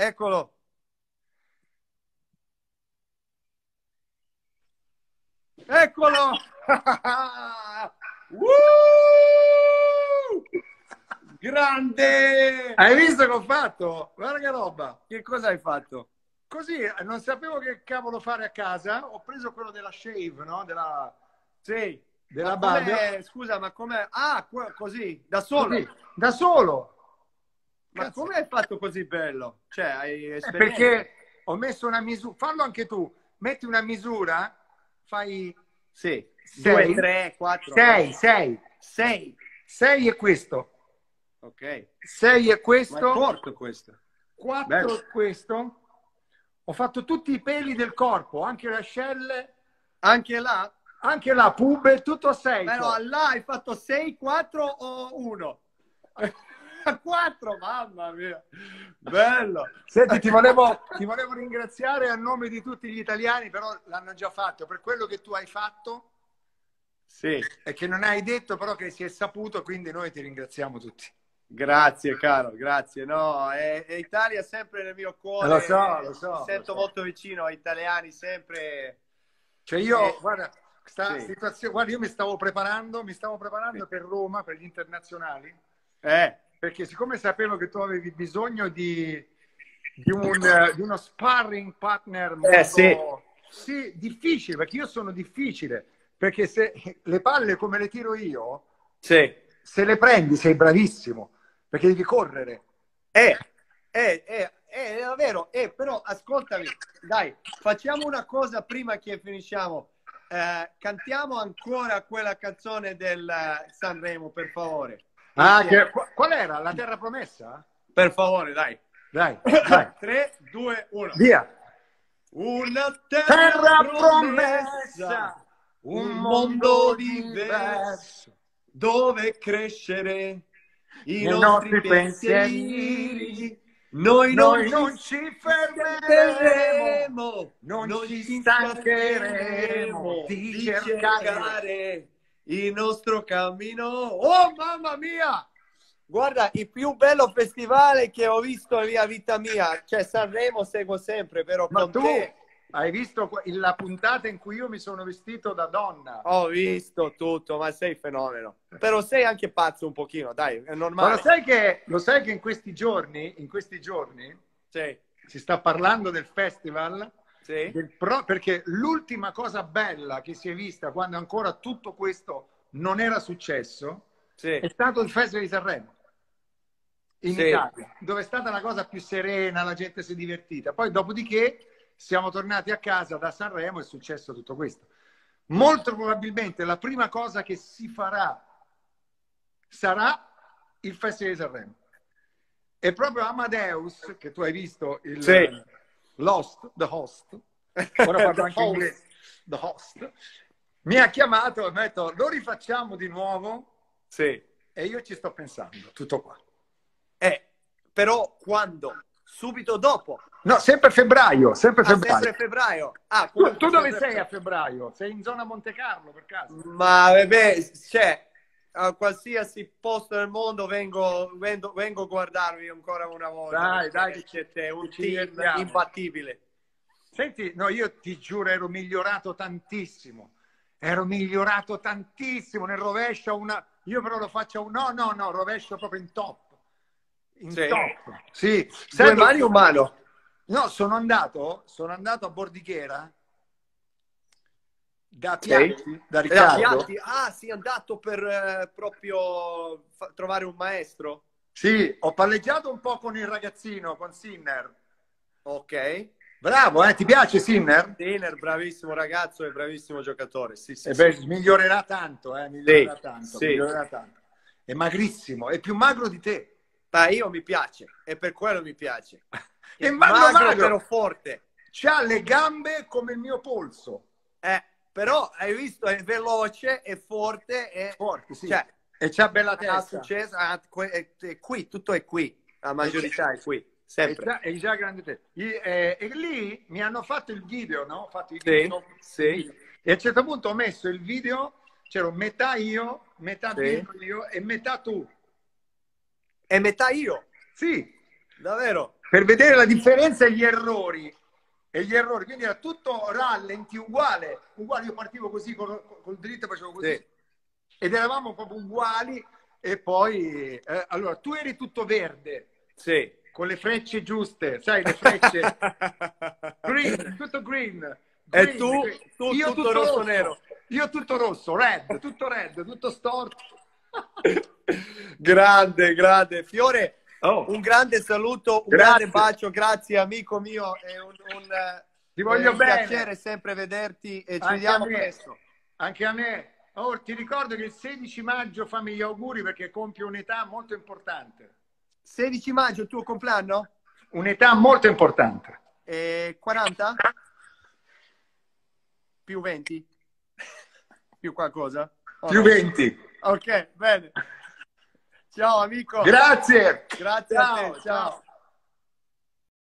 Eccolo. Eccolo. uh! Grande! Hai visto che ho fatto? Guarda che roba. Che cosa hai fatto? Così, non sapevo che cavolo fare a casa. Ho preso quello della shave, no? Della, Sì. della barba. Scusa, ma come... Ah, così, da solo. Così, da solo. Ma come hai fatto così bello? Cioè, hai? Perché ho messo una misura. Fallo anche tu. Metti una misura, fai Sì. Sei. Due, tre, quattro. 6, 6. Sei. 6 è questo. Ok. 6 è Ma è questo. corto questo. 4 Bello. è questo. Ho fatto tutti i peli del corpo, anche le ascelle, Anche là? anche la pube, tutto a 6. Però là hai fatto 6, 4 o 1? 4, mamma mia. Bello. Senti, ti volevo, ti volevo ringraziare a nome di tutti gli italiani, però l'hanno già fatto, per quello che tu hai fatto Sì. e che non hai detto, però che si è saputo, quindi noi ti ringraziamo tutti. Grazie caro, grazie. No, è, è Italia sempre nel mio cuore. Lo so, lo so, Mi sento so. molto vicino agli italiani, sempre. Cioè io, Eh, guarda, sta sì. situazione, guarda, io mi stavo preparando, mi stavo preparando per Roma, per gli internazionali, Eh, perché siccome sapevo che tu avevi bisogno di, di, un, eh, di uno sparring partner molto, Eh, sì. sì, difficile, perché io sono difficile, perché se le palle come le tiro io, sì. se le prendi sei bravissimo, perché devi correre. Eh, eh, eh, eh, è vero, eh, però ascoltami, dai, facciamo una cosa prima che finisciamo. Eh, cantiamo ancora quella canzone del eh, Sanremo, per favore. Ah, che- qu- qual era? La terra promessa? Per favore, dai. Dai, dai, 3, 2, 1. via. Una Terra terra promessa, promessa, un mondo diverso. dove crescere i I nostri nostri pensieri. Noi non, Noi non ci ci fermeremo, fermeremo, non ci stancheremo di di cercare. Il nostro cammino. Oh mamma mia! Guarda, il più bello festival che ho visto nella vita mia, cioè Sanremo seguo sempre, però Ma tu te hai visto la puntata in cui io mi sono vestito da donna? ho visto tutto, ma sei fenomeno. Però sei anche pazzo un pochino, dai, è Ma normale. lo sai, che, lo sai che in questi giorni, in questi giorni Sì, si sta parlando del festival? Sì. pro- perché l'ultima cosa bella che si è vista quando ancora tutto questo non era successo sì. è stato il Festival di Sanremo in Sì. Italia, dove è stata una cosa più serena, la gente si è divertita. Poi, dopodiché, siamo tornati a casa da Sanremo e è successo tutto questo. Molto probabilmente la prima cosa che si farà sarà il Festival di Sanremo. E proprio Amadeus, che tu hai visto, il Lost, The Host, ora parlo anche host. inglese, The Host, mi ha chiamato e mi ha detto lo rifacciamo di nuovo Sì. e io ci sto pensando, tutto qua. Eh, però quando? Subito dopo. No, sempre febbraio, sempre Ah, febbraio. sempre febbraio. Ah, Tu, tu dove sei a febbraio? Sei in zona Monte Carlo per caso? Ma vabbè, cioè, a qualsiasi posto del mondo vengo, vengo, vengo a guardarvi ancora una volta. Dai, dai, che ci- siete un team imbattibile. Senti, no, io ti giuro, ero migliorato tantissimo. Ero migliorato tantissimo nel rovescio. Una... Io però lo faccio un no, no, no, rovescio proprio in top. In Sì. top. Sì. Due Sento- mani o mano? No, sono andato, sono andato a Bordighera da Sì. Piatti, da Riccardo. Piatti? Ah, sì, è andato per eh, proprio fa- trovare un maestro. Sì, ho palleggiato un po' con il ragazzino, con Sinner. Ok. Bravo, eh? Ti piace Sinner? Diner, bravissimo ragazzo e bravissimo giocatore. Sì, sì, Eh sì. beh, migliorerà tanto, eh? Migliorerà Sì, tanto, sì. migliorerà tanto. È magrissimo, è più magro di te. Ma io mi piace e per quello mi piace. È magro, magro. però forte. C'ha le gambe come il mio polso. Eh, però hai visto, è veloce, è forte, è Forte, sì. Cioè, e c'ha bella testa. successo, ha- è, è qui, tutto è qui, la maggiorità è qui, E sempre. già, e già grande testa. I- eh, E, lì mi hanno fatto il video, no? Fatto i Sì, video. sì. E a un certo punto ho messo il video, c'ero metà io, metà Sì. io e metà tu. E metà io, Sì, davvero. per vedere la differenza e gli errori. E gli errori, quindi era tutto rallenti uguale, uguale. Io partivo così col, col dritto, facevo così. Sì. Ed eravamo proprio uguali. E poi, eh, allora, tu eri tutto verde. Sì. Con le frecce giuste, sai, le frecce. green, tutto green. green e tu, tu io tutto, tutto rosso, rosso nero. Io tutto rosso, red, tutto red, tutto storto. grande, grande. Fiore, oh. un grande saluto, un grazie. grande bacio, grazie amico mio, è un, un, Ti voglio è un bene. piacere sempre vederti e ci Anche vediamo presto. Anche a me. Oh, ti ricordo che il 16 maggio fammi gli auguri perché compio un'età molto importante. 16 maggio il tuo compleanno? Un'età molto importante. E 40? Più 20? Più qualcosa? Più 20. Ok, bene. Ciao amico. Grazie. Grazie ciao, a te. ciao. ciao.